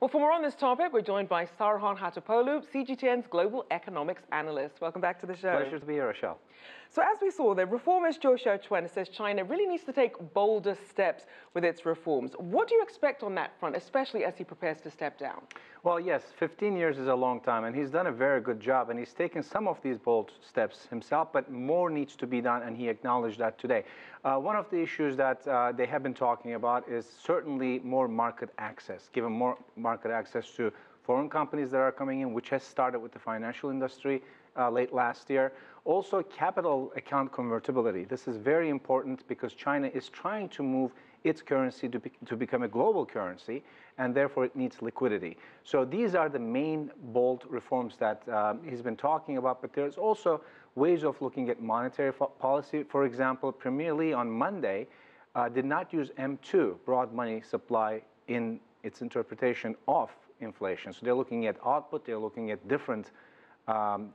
Well, for more on this topic, we're joined by Saruhan Hatipoglu, CGTN's Global Economics Analyst. Welcome back to the show. Pleasure to be here, Rachelle. So as we saw, the reformist Zhou Xiaochuan says China really needs to take bolder steps with its reforms. What do you expect on that front, especially as he prepares to step down? Well, yes, 15 years is a long time, and he's done a very good job, and he's taken some of these bold steps himself, but more needs to be done, and he acknowledged that today. Uh, one of the issues that uh, they have been talking about is certainly more market access, given more market access to foreign companies that are coming in, which has started with the financial industry uh, late last year. Also, capital account convertibility. This is very important because China is trying to move its currency to, be, to become a global currency, and therefore it needs liquidity. So these are the main bold reforms that um, he's been talking about, but there's also ways of looking at monetary policy. For example, Premier Li on Monday uh, did not use M2, broad money supply, in its interpretation of inflation. So they're looking at output, they're looking at different um,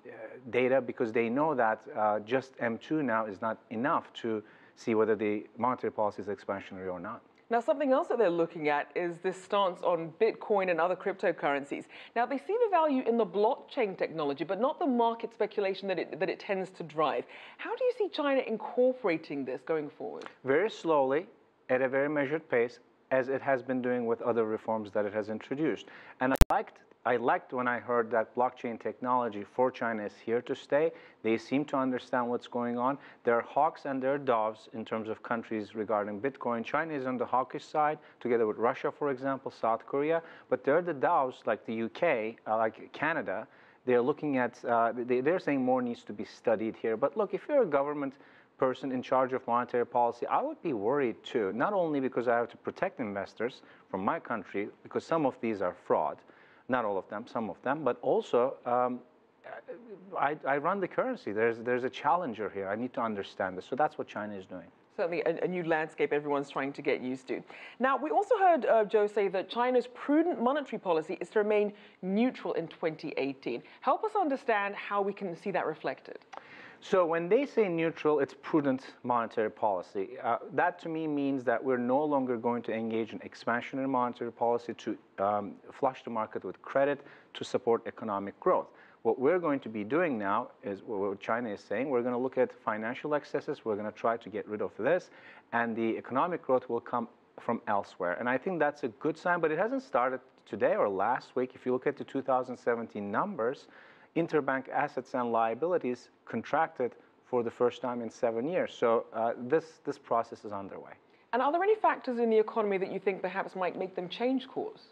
data because they know that uh, just M2 now is not enough to see whether the monetary policy is expansionary or not. Now, something else that they're looking at is this stance on Bitcoin and other cryptocurrencies. Now, they see the value in the blockchain technology, but not the market speculation that it, that it tends to drive. How do you see China incorporating this going forward? Very slowly, at a very measured pace, as it has been doing with other reforms that it has introduced. And I liked I liked when I heard that blockchain technology for China is here to stay. They seem to understand what's going on. There are hawks and there are doves in terms of countries regarding Bitcoin. China is on the hawkish side, together with Russia, for example, South Korea. But there are the doves, like the UK, uh, like Canada. They're looking at, uh, they, they're saying more needs to be studied here. But look, if you're a government person in charge of monetary policy, I would be worried too, not only because I have to protect investors from my country, because some of these are fraud, not all of them, some of them, but also um, I, I, run the currency. There's, there's a challenger here. I need to understand this. So that's what China is doing. Certainly a, a new landscape everyone's trying to get used to. Now, we also heard uh, Zhou say that China's prudent monetary policy is to remain neutral in 2018. Help us understand how we can see that reflected. So when they say neutral, it's prudent monetary policy. Uh, that to me means that we're no longer going to engage in expansionary monetary policy to um, flush the market with credit to support economic growth. What we're going to be doing now is what China is saying. We're going to look at financial excesses. We're going to try to get rid of this, and the economic growth will come from elsewhere. And I think that's a good sign, but it hasn't started today or last week. If you look at the 2017 numbers, interbank assets and liabilities contracted for the first time in seven years. So uh, this, this process is underway. And are there any factors in the economy that you think perhaps might make them change course?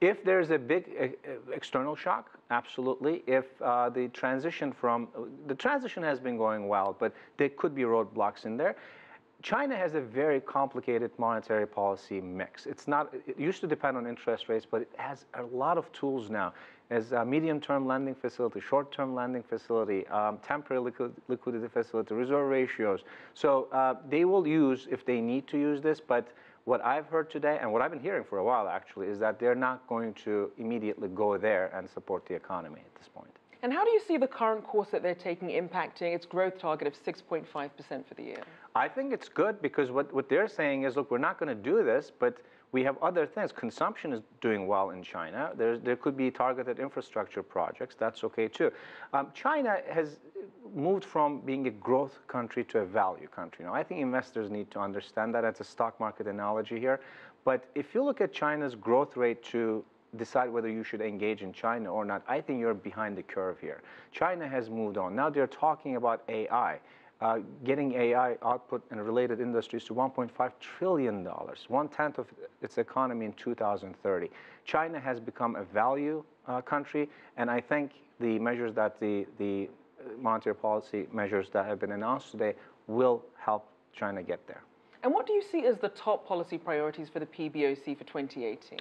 If there's a big uh, external shock, absolutely. If uh, the transition from, the transition has been going well, but there could be roadblocks in there. China has a very complicated monetary policy mix. It's not, it used to depend on interest rates, but it has a lot of tools now as a medium-term lending facility, short-term lending facility, um, temporary liquid, liquidity facility, reserve ratios. So uh, they will use if they need to use this, but what I've heard today and what I've been hearing for a while actually is that they're not going to immediately go there and support the economy at this point. And how do you see the current course that they're taking impacting its growth target of 6.5% for the year? I think it's good because what, what they're saying is, look, we're not going to do this, but we have other things. Consumption is doing well in China. There's, there could be targeted infrastructure projects. That's okay too. Um, China has moved from being a growth country to a value country. Now, I think investors need to understand that. That's a stock market analogy here. But if you look at China's growth rate to decide whether you should engage in China or not, I think you're behind the curve here. China has moved on. Now they're talking about AI. Uh, getting AI output and related industries to $1.5 trillion, one tenth of its economy in 2030. China has become a value uh, country, and I think the measures that the, the monetary policy measures that have been announced today will help China get there. And what do you see as the top policy priorities for the PBOC for 2018?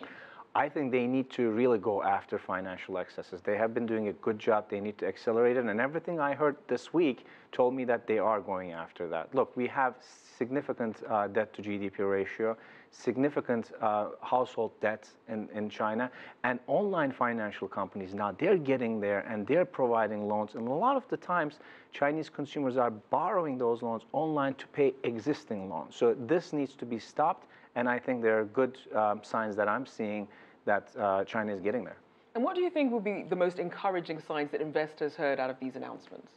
I think they need to really go after financial excesses. They have been doing a good job. They need to accelerate it. And everything I heard this week told me that they are going after that. Look, we have significant uh, debt to GDP ratio, significant uh, household debt in, in China, and online financial companies now, they're getting there and they're providing loans. And a lot of the times, Chinese consumers are borrowing those loans online to pay existing loans. So this needs to be stopped. And I think there are good um, signs that I'm seeing that uh, China is getting there. And what do you think will be the most encouraging signs that investors heard out of these announcements?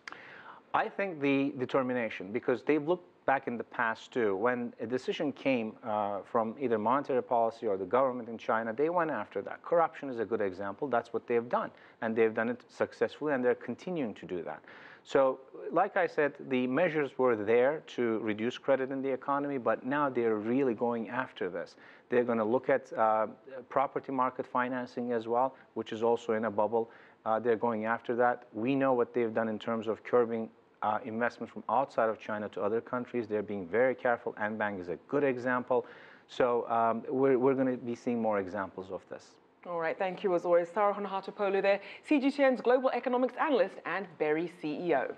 I think the determination, because they've looked back in the past too. When a decision came uh, from either monetary policy or the government in China, they went after that. Corruption is a good example. That's what they've done. And they've done it successfully, and they're continuing to do that. So, like I said, the measures were there to reduce credit in the economy, but now they're really going after this. They're going to look at uh, property market financing as well, which is also in a bubble. Uh, they're going after that. We know what they've done in terms of curbing uh, investment from outside of China to other countries. They're being very careful. Anbang is a good example. So um, we're, we're going to be seeing more examples of this. All right, thank you as always. Saruhan Hatipoglu there, CGTN's Global Economics Analyst and BERI CEO.